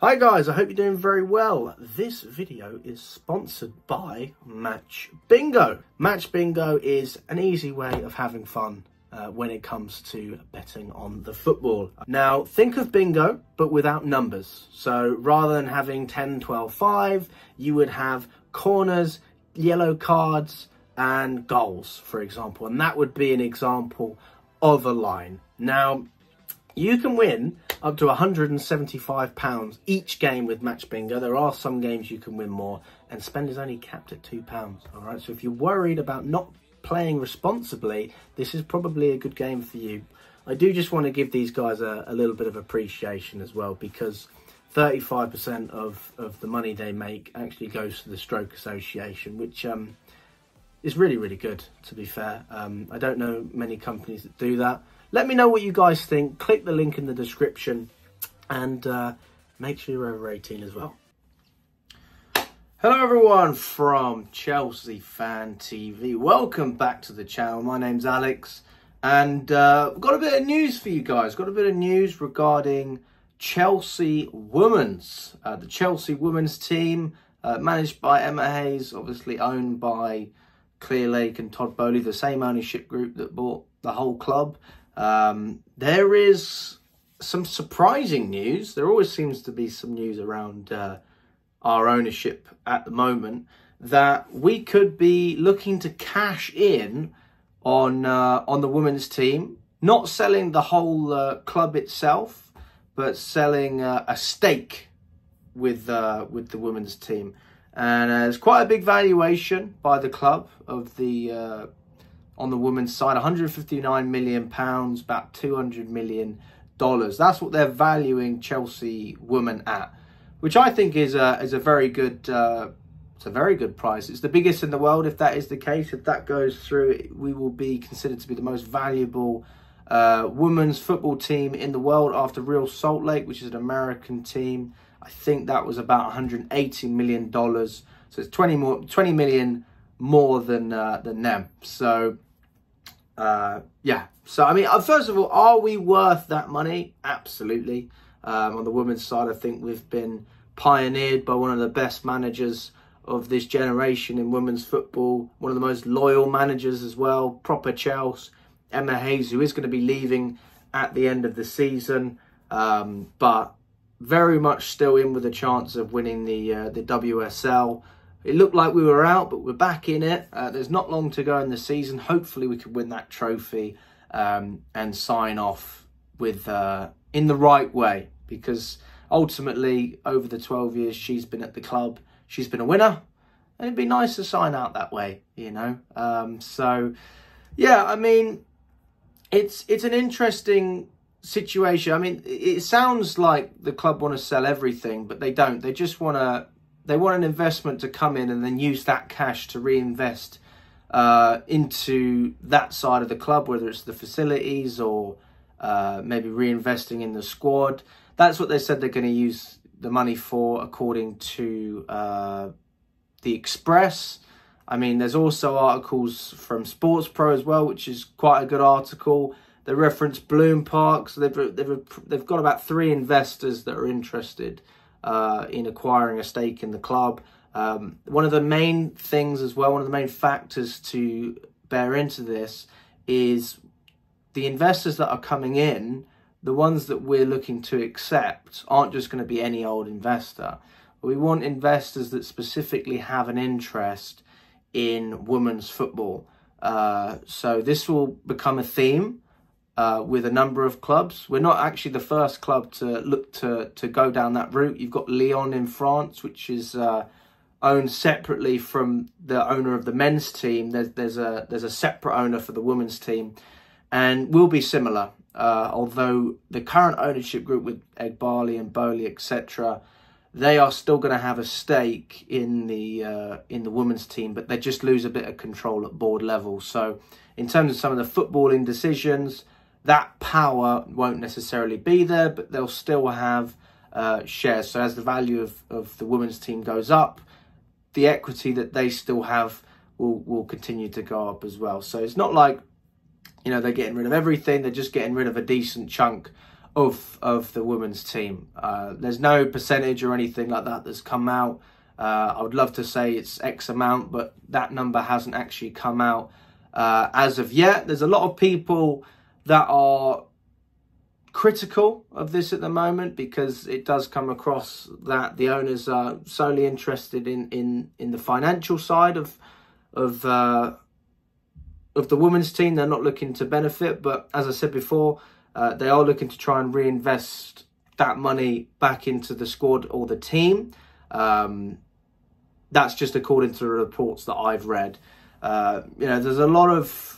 Hi guys, I hope you're doing very well. This video is sponsored by Match Bingo. Match Bingo is an easy way of having fun uh, when it comes to betting on the football. Now, think of bingo, but without numbers. So rather than having 10, 12, 5, you would have corners, yellow cards, and goals, for example. And that would be an example of a line. Now, you can win up to £175 each game with Match Bingo. There are some games you can win more, and spend is only capped at £2. All right, so if you're worried about not playing responsibly, this is probably a good game for you. I do just want to give these guys a, a little bit of appreciation as well because 35% of, of the money they make actually goes to the Stroke Association, which um, is really, really good, to be fair. Um, I don't know many companies that do that. Let me know what you guys think. Click the link in the description and uh, make sure you're over 18 as well. Hello everyone from Chelsea Fan TV. Welcome back to the channel. My name's Alex and uh, got a bit of news for you guys. Got a bit of news regarding Chelsea Women's. Uh, the Chelsea Women's team uh, managed by Emma Hayes, obviously owned by Clearlake and Todd Boehly, the same ownership group that bought the whole club. Um, there is some surprising news. There always seems to be some news around uh, our ownership at the moment that we could be looking to cash in on uh, on the women's team, not selling the whole uh, club itself, but selling uh, a stake with uh, with the women's team. And uh, it's quite a big valuation by the club of the on the women's side. 159 million pounds about 200 million dollars. That's what they're valuing chelsea women at which i think is a is a very good uh, it's a very good price. It's the biggest in the world. If that is the case if that goes through we will be considered to be the most valuable uh, women's football team in the world after real salt lake which is an american team. I think that was about 180 million dollars. So it's 20 more 20 million more than uh, than them. So uh, yeah. So, I mean, uh, first of all, are we worth that money? Absolutely. Um, on the women's side, I think we've been pioneered by one of the best managers of this generation in women's football, one of the most loyal managers as well, proper Chelsea, Emma Hayes, who is going to be leaving at the end of the season, um, but very much still in with a chance of winning the uh, the WSL. It looked like we were out, but we're back in it. Uh, there's not long to go in the season. Hopefully, we can win that trophy um, and sign off with uh, in the right way. Because ultimately, over the 12 years she's been at the club, she's been a winner, and it'd be nice to sign out that way, you know. Um, so, yeah, I mean, it's it's an interesting situation. I mean, it sounds like the club want to sell everything, but they don't. They just want to they want an investment to come in and then use that cash to reinvest uh, into that side of the club, whether it's the facilities or uh, maybe reinvesting in the squad. That's what they said they're going to use the money for, according to uh, the Express. I mean, there's also articles from Sports Pro as well, which is quite a good article. They reference Bloomberg, so they've they've they've got about three investors that are interested uh, in acquiring a stake in the club. Um, one of the main things as well, one of the main factors to bear into this is the investors that are coming in, the ones that we're looking to accept aren't just going to be any old investor. We want investors that specifically have an interest in women's football. Uh, so this will become a theme uh, with a number of clubs. We're not actually the first club to look to to go down that route. You've got Lyon in France, which is uh, owned separately from the owner of the men's team. There's there's a there's a separate owner for the women's team, and will be similar. Uh, although the current ownership group with Eghbali and Boehly, etc., they are still going to have a stake in the uh, in the women's team, but they just lose a bit of control at board level. So, in terms of some of the footballing decisions, that power won't necessarily be there, but they'll still have uh, shares. So as the value of, of the women's team goes up, the equity that they still have will, will continue to go up as well. So it's not like, you know, they're getting rid of everything. They're just getting rid of a decent chunk of of the women's team. Uh, there's no percentage or anything like that that's come out. Uh, I would love to say it's X amount, but that number hasn't actually come out uh, as of yet. There's a lot of people that are critical of this at the moment because it does come across that the owners are solely interested in in in the financial side of of uh, of the women's team. They're not looking to benefit, but as I said before, uh, they are looking to try and reinvest that money back into the squad or the team. Um, that's just according to the reports that I've read. Uh, you know, there's a lot of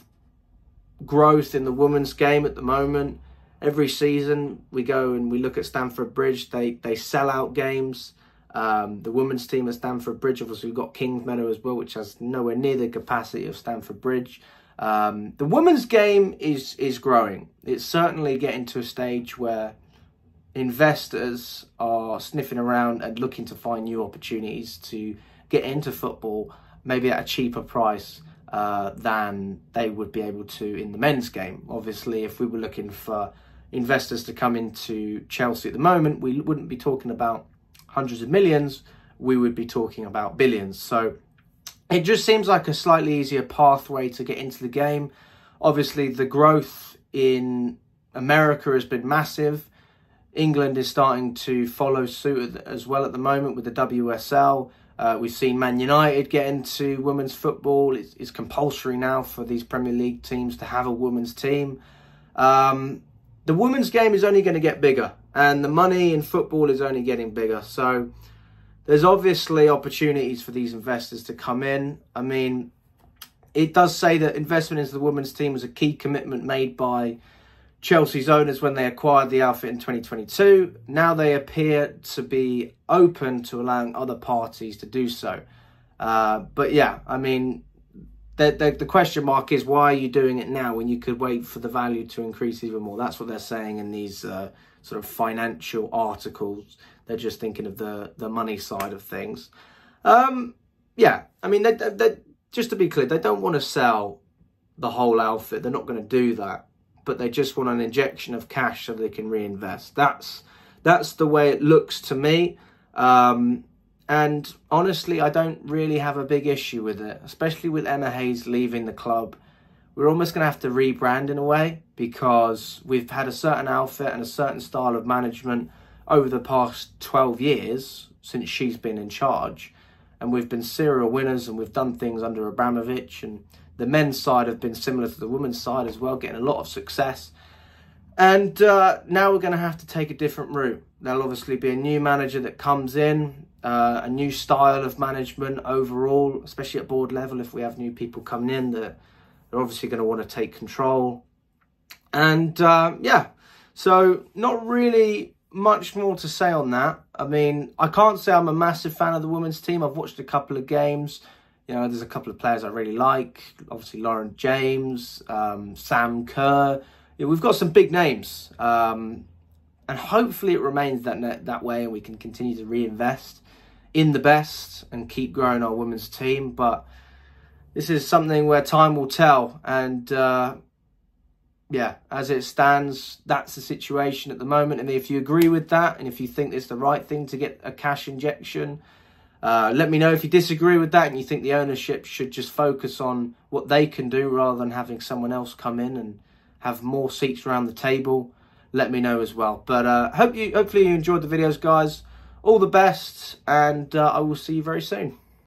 growth in the women's game at the moment. Every season we go and we look at Stamford Bridge. They they sell out games. Um, the women's team at Stamford Bridge, obviously, we've got Kingsmeadow as well, which has nowhere near the capacity of Stamford Bridge. Um, the women's game is is growing. It's certainly getting to a stage where investors are sniffing around and looking to find new opportunities to get into football, maybe at a cheaper price uh, than they would be able to in the men's game. Obviously, if we were looking for investors to come into Chelsea at the moment, we wouldn't be talking about hundreds of millions. We would be talking about billions. So it just seems like a slightly easier pathway to get into the game. Obviously, the growth in America has been massive. England is starting to follow suit as well at the moment with the WSL. Uh, we've seen Man United get into women's football. It's, it's, compulsory now for these Premier League teams to have a women's team. Um, the women's game is only going to get bigger, and the money in football is only getting bigger. So there's obviously opportunities for these investors to come in. I mean, it does say that investment into the women's team was a key commitment made by Chelsea's owners when they acquired the outfit in 2022. Now they appear to be open to allowing other parties to do so. Uh, but yeah, I mean, the, the, the, question mark is why are you doing it now when you could wait for the value to increase even more? That's what they're saying in these uh, sort of financial articles. They're just thinking of the, the money side of things. Um, yeah, I mean, they, they, just to be clear, they don't want to sell the whole outfit. They're not going to do that. But they just want an injection of cash so they can reinvest. That's that's the way it looks to me. Um, and honestly, I don't really have a big issue with it, especially with Emma Hayes leaving the club. We're almost going to have to rebrand in a way because we've had a certain outfit and a certain style of management over the past 12 years since she's been in charge. And we've been serial winners and we've done things under Abramovich. And the men's side have been similar to the women's side as well, getting a lot of success. And uh, now we're going to have to take a different route. There'll obviously be a new manager that comes in, uh, a new style of management overall, especially at board level. If we have new people coming in, that they're obviously going to want to take control. And uh, yeah, so not really much more to say on that. I mean, I can't say I'm a massive fan of the women's team. I've watched a couple of games. You know, there's a couple of players I really like. Obviously, Lauren James, um, Sam Kerr. Yeah, we've got some big names. Um, and hopefully it remains that, that way and we can continue to reinvest in the best and keep growing our women's team. But this is something where time will tell. And uh, yeah, as it stands, that's the situation at the moment. And if you agree with that, and if you think it's the right thing to get a cash injection, uh, let me know if you disagree with that and you think the ownership should just focus on what they can do rather than having someone else come in and have more seats around the table. Let me know as well. But uh, hope you, hopefully you enjoyed the videos, guys. All the best, and uh, I will see you very soon.